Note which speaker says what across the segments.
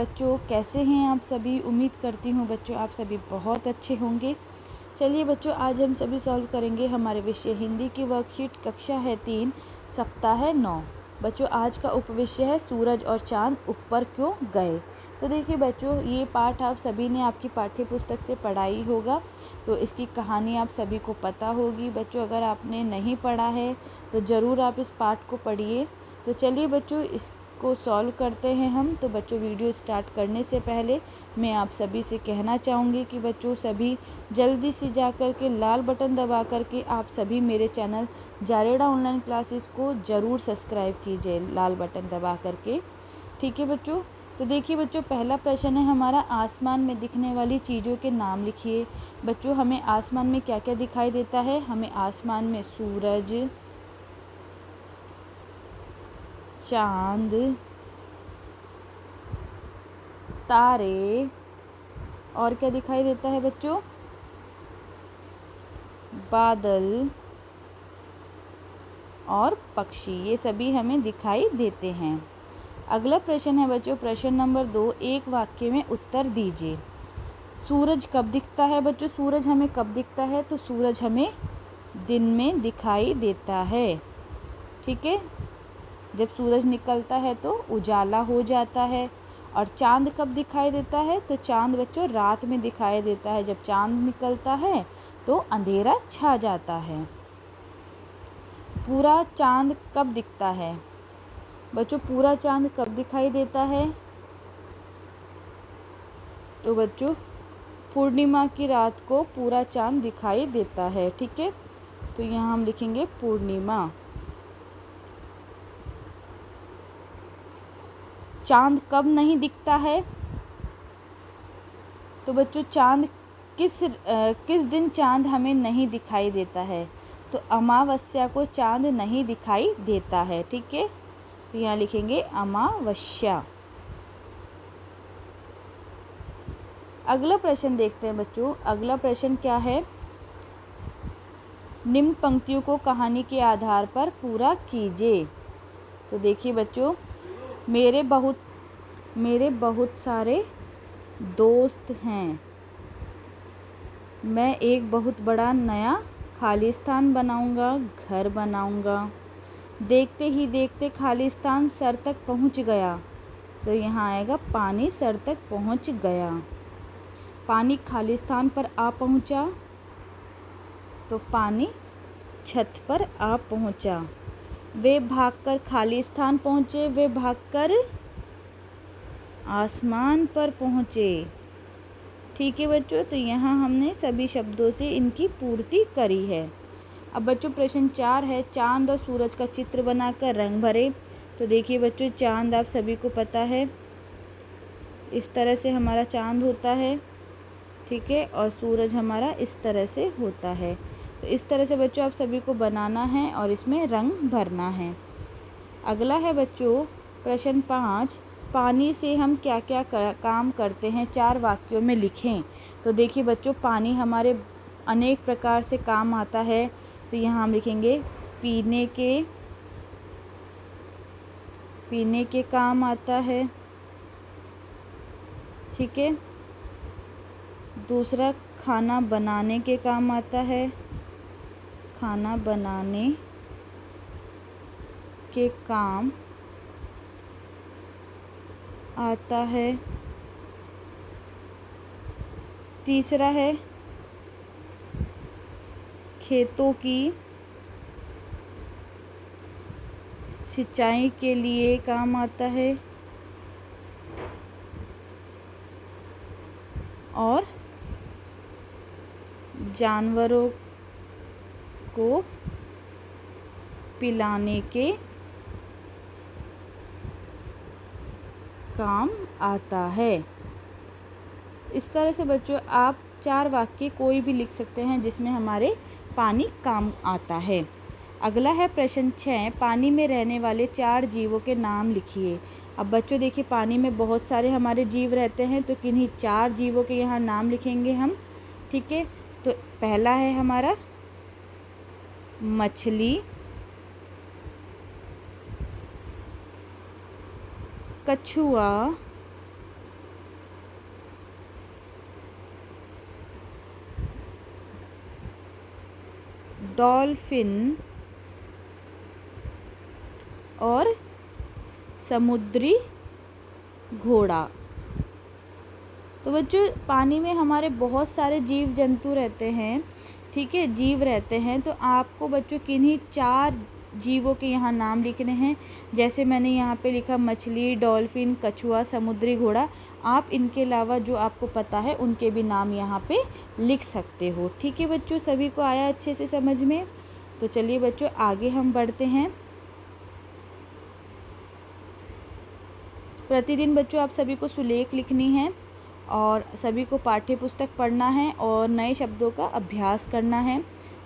Speaker 1: बच्चों, कैसे हैं आप सभी? उम्मीद करती हूँ बच्चों आप सभी बहुत अच्छे होंगे। चलिए बच्चों, आज हम सभी सॉल्व करेंगे हमारे विषय हिंदी की वर्कशीट कक्षा है तीन, सप्ताह है नौ। बच्चों, आज का उपविषय है सूरज और चाँद ऊपर क्यों गए? तो देखिए बच्चों, ये पाठ आप सभी ने आपकी पाठ्य पुस्तक से पढ़ा ही होगा तो इसकी कहानी आप सभी को पता होगी। बच्चों, अगर आपने नहीं पढ़ा है तो ज़रूर आप इस पाठ को पढ़िए। तो चलिए बच्चों, इस को सॉल्व करते हैं हम। तो बच्चों, वीडियो स्टार्ट करने से पहले मैं आप सभी से कहना चाहूँगी कि बच्चों, सभी जल्दी से जा कर के लाल बटन दबा कर के आप सभी मेरे चैनल जारेडा ऑनलाइन क्लासेस को ज़रूर सब्सक्राइब कीजिए, लाल बटन दबा कर के ठीक है बच्चों? तो देखिए बच्चों, पहला प्रश्न है हमारा, आसमान में दिखने वाली चीज़ों के नाम लिखिए। बच्चों, हमें आसमान में क्या क्या दिखाई देता है? हमें आसमान में सूरज चाँद, तारे, और क्या दिखाई देता है बच्चों? बादल और पक्षी, ये सभी हमें दिखाई देते हैं। अगला प्रश्न है बच्चों, प्रश्न नंबर दो, एक वाक्य में उत्तर दीजिए। सूरज कब दिखता है बच्चों? सूरज हमें कब दिखता है? तो सूरज हमें दिन में दिखाई देता है। ठीक है? जब सूरज निकलता है तो उजाला हो जाता है और चाँद कब दिखाई देता है? तो चाँद बच्चों रात में दिखाई देता है। जब चाँद निकलता है तो अंधेरा छा जाता है। पूरा चाँद कब दिखता है? बच्चों, पूरा चाँद कब दिखाई देता है? तो बच्चों, पूर्णिमा की रात को पूरा चाँद दिखाई देता है, ठीक है? तो यहाँ हम लिखेंगे पूर्णिमा। चाँद कब नहीं दिखता है? तो बच्चों चाँद किस आ, किस दिन चाँद हमें नहीं दिखाई देता है? तो अमावस्या को चाँद नहीं दिखाई देता है ठीक है? तो यहाँ लिखेंगे अमावस्या। अगला प्रश्न देखते हैं बच्चों। अगला प्रश्न क्या है? निम्न पंक्तियों को कहानी के आधार पर पूरा कीजिए। तो देखिए बच्चों मेरे बहुत मेरे बहुत सारे दोस्त हैं। मैं एक बहुत बड़ा नया खालिस्तान बनाऊँगा, घर बनाऊँगा। देखते ही देखते खालिस्तान सर तक पहुँच गया। तो यहाँ आएगा, पानी सर तक पहुँच गया। पानी खालिस्तान पर आ पहुँचा। तो पानी छत पर आ पहुँचा। वे भागकर खाली स्थान पहुँचे, वे भागकर आसमान पर पहुँचे। ठीक है बच्चों तो यहाँ हमने सभी शब्दों से इनकी पूर्ति करी है। अब बच्चों, प्रश्न चार है, चाँद और सूरज का चित्र बनाकर रंग भरे। तो देखिए बच्चों, चाँद आप सभी को पता है, इस तरह से हमारा चाँद होता है, ठीक है, और सूरज हमारा इस तरह से होता है। इस तरह से बच्चों आप सभी को बनाना है और इसमें रंग भरना है। अगला है बच्चों प्रश्न पाँच पानी से हम क्या क्या कर, काम करते हैं? चार वाक्यों में लिखें। तो देखिए बच्चों पानी हमारे अनेक प्रकार से काम आता है। तो यहाँ हम लिखेंगे पीने के पीने के काम आता है। ठीक है? दूसरा खाना बनाने के काम आता है। खाना बनाने के काम आता है। तीसरा है खेतों की सिंचाई के लिए काम आता है। और जानवरों को पिलाने के काम आता है। इस तरह से बच्चों, आप चार वाक्य कोई भी लिख सकते हैं जिसमें हमारे पानी काम आता है। अगला है प्रश्न छः, पानी में रहने वाले चार जीवों के नाम लिखिए। अब बच्चों, देखिए, पानी में बहुत सारे हमारे जीव रहते हैं तो किन्हीं चार जीवों के यहाँ नाम लिखेंगे हम, ठीक है? तो पहला है हमारा मछली, कछुआ, डॉल्फिन और समुद्री घोड़ा। तो बच्चों, पानी में हमारे बहुत सारे जीव जंतु रहते हैं। ठीक है, जीव रहते हैं तो आपको बच्चों किन्हीं चार जीवों के यहाँ नाम लिखने हैं। जैसे मैंने यहाँ पे लिखा, मछली, डॉल्फिन, कछुआ, समुद्री घोड़ा, आप इनके अलावा जो आपको पता है, उनके भी नाम यहाँ पे लिख सकते हो। ठीक है बच्चों, सभी को आया अच्छे से समझ में? तो चलिए बच्चों, आगे हम बढ़ते हैं। प्रतिदिन बच्चों, आप सभी को सुलेख लिखनी है। और सभी को पाठ्य पुस्तक पढ़ना है और नए शब्दों का अभ्यास करना है।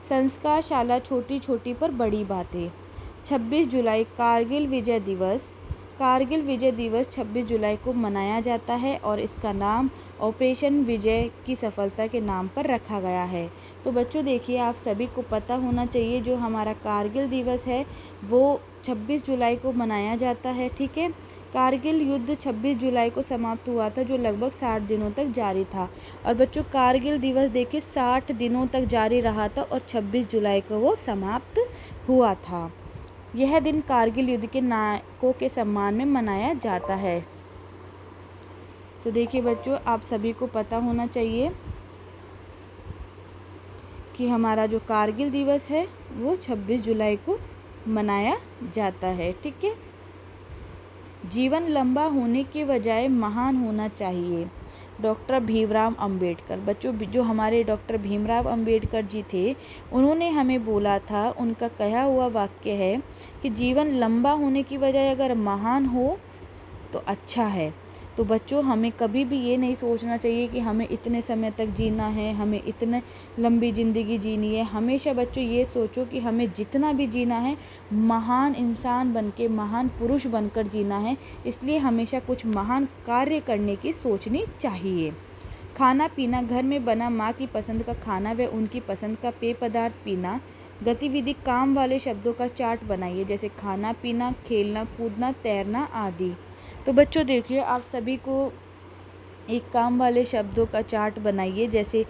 Speaker 1: संस्कार शाला छोटी छोटी पर बड़ी बातें। 26 जुलाई, कारगिल विजय दिवस। कारगिल विजय दिवस 26 जुलाई को मनाया जाता है और इसका नाम ऑपरेशन विजय की सफलता के नाम पर रखा गया है। तो बच्चों, देखिए, आप सभी को पता होना चाहिए, जो हमारा कारगिल दिवस है, वो 26 जुलाई को मनाया जाता है, ठीक है? कारगिल युद्ध 26 जुलाई को समाप्त हुआ था, जो लगभग 60 दिनों तक जारी था। और बच्चों, कारगिल दिवस देखिए 60 दिनों तक जारी रहा था और 26 जुलाई को वो समाप्त हुआ था। यह दिन कारगिल युद्ध के नायकों के सम्मान में मनाया जाता है। तो देखिए बच्चों, आप सभी को पता होना चाहिए कि हमारा जो कारगिल दिवस है, वो 26 जुलाई को मनाया जाता है, ठीक है? जीवन लंबा होने के बजाय महान होना चाहिए। डॉक्टर भीमराव अंबेडकर। बच्चों जो हमारे डॉक्टर भीमराव अंबेडकर जी थे, उन्होंने हमें बोला था, उनका कहा हुआ वाक्य है कि जीवन लंबा होने की बजाय अगर महान हो तो अच्छा है। तो बच्चों, हमें कभी भी ये नहीं सोचना चाहिए कि हमें इतने समय तक जीना है, हमें इतने लंबी ज़िंदगी जीनी है। हमेशा बच्चों, ये सोचो कि हमें जितना भी जीना है, महान इंसान बन के महान पुरुष बनकर जीना है। इसलिए हमेशा कुछ महान कार्य करने की सोचनी चाहिए। खाना पीना, घर में बना माँ की पसंद का खाना व उनकी पसंद का पेय पदार्थ पीना। गतिविधि, काम वाले शब्दों का चार्ट बनाइए, जैसे खाना पीना, खेलना, कूदना, तैरना आदि। तो बच्चों देखिए, आप सभी को एक काम वाले शब्दों का चार्ट बनाइए। जैसे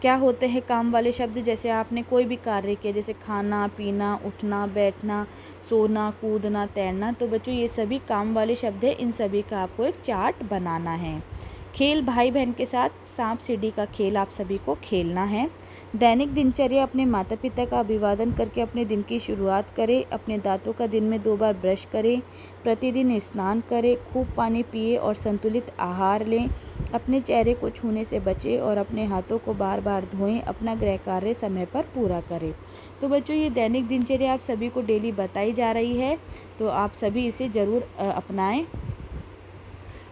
Speaker 1: क्या होते हैं काम वाले शब्द? जैसे आपने कोई भी कार्य किया, जैसे खाना, पीना, उठना, बैठना, सोना, कूदना, तैरना तो बच्चों ये सभी काम वाले शब्द हैं। इन सभी का आपको एक चार्ट बनाना है। खेल भाई बहन के साथ सांप सीढ़ी का खेल आप सभी को खेलना है। दैनिक दिनचर्या अपने माता पिता का अभिवादन करके अपने दिन की शुरुआत करें, अपने दांतों का दिन में दो बार ब्रश करें, प्रतिदिन स्नान करें, खूब पानी पिए और संतुलित आहार लें, अपने चेहरे को छूने से बचें और अपने हाथों को बार बार धोएँ, अपना गृह कार्य समय पर पूरा करें। तो बच्चों, ये दैनिक दिनचर्या आप सभी को डेली बताई जा रही है तो आप सभी इसे ज़रूर अपनाएँ।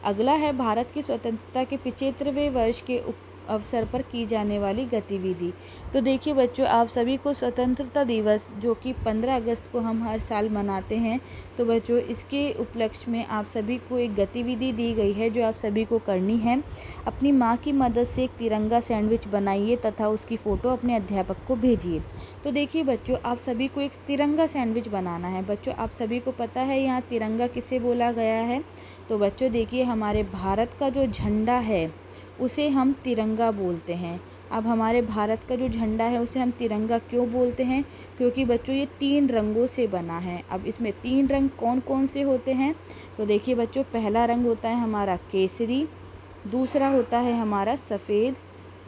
Speaker 1: अगला है, भारत की स्वतंत्रता के पिछहत्तरवें वर्ष के अवसर पर की जाने वाली गतिविधि। तो देखिए बच्चों, आप सभी को स्वतंत्रता दिवस, जो कि 15 अगस्त को हम हर साल मनाते हैं तो बच्चों, इसके उपलक्ष्य में आप सभी को एक गतिविधि दी गई है, जो आप सभी को करनी है। अपनी माँ की मदद से एक तिरंगा सैंडविच बनाइए तथा उसकी फ़ोटो अपने अध्यापक को भेजिए। तो देखिए बच्चों, आप सभी को एक तिरंगा सैंडविच बनाना है। बच्चों, आप सभी को पता है यहाँ तिरंगा किसे बोला गया है? तो बच्चों, देखिए हमारे भारत का जो झंडा है उसे हम तिरंगा बोलते हैं। अब हमारे भारत का जो झंडा है, उसे हम तिरंगा क्यों बोलते हैं? क्योंकि बच्चों, ये तीन रंगों से बना है। अब इसमें तीन रंग कौन कौन से होते हैं? तो देखिए बच्चों, पहला रंग होता है हमारा केसरी, दूसरा होता है हमारा सफ़ेद,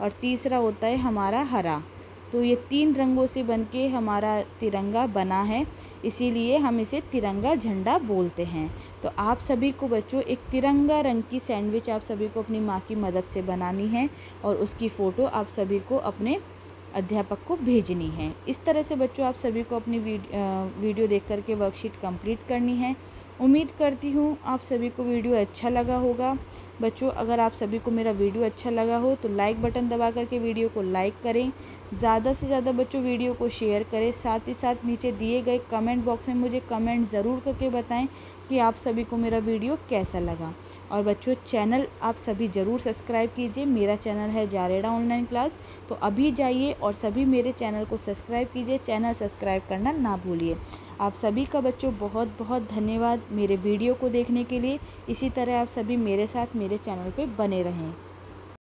Speaker 1: और तीसरा होता है हमारा हरा। तो ये तीन रंगों से बन के हमारा तिरंगा बना है। इसीलिए हम इसे तिरंगा झंडा बोलते हैं। तो आप सभी को बच्चों, एक तिरंगा रंग की सैंडविच आप सभी को अपनी माँ की मदद से बनानी है और उसकी फ़ोटो आप सभी को अपने अध्यापक को भेजनी है। इस तरह से बच्चों, आप सभी को अपनी वीडियो देख करके वर्कशीट कंप्लीट करनी है। उम्मीद करती हूँ आप सभी को वीडियो अच्छा लगा होगा। बच्चों, अगर आप सभी को मेरा वीडियो अच्छा लगा हो तो लाइक बटन दबा करके वीडियो को लाइक करें। ज़्यादा से ज़्यादा बच्चों वीडियो को शेयर करें। साथ ही साथ नीचे दिए गए कमेंट बॉक्स में मुझे कमेंट ज़रूर करके बताएँ कि आप सभी को मेरा वीडियो कैसा लगा। और बच्चों, चैनल आप सभी ज़रूर सब्सक्राइब कीजिए। मेरा चैनल है जारेडा ऑनलाइन क्लास। तो अभी जाइए और सभी मेरे चैनल को सब्सक्राइब कीजिए। चैनल सब्सक्राइब करना ना भूलिए। आप सभी का बच्चों, बहुत बहुत धन्यवाद मेरे वीडियो को देखने के लिए। इसी तरह आप सभी मेरे साथ मेरे चैनल पे बने रहें।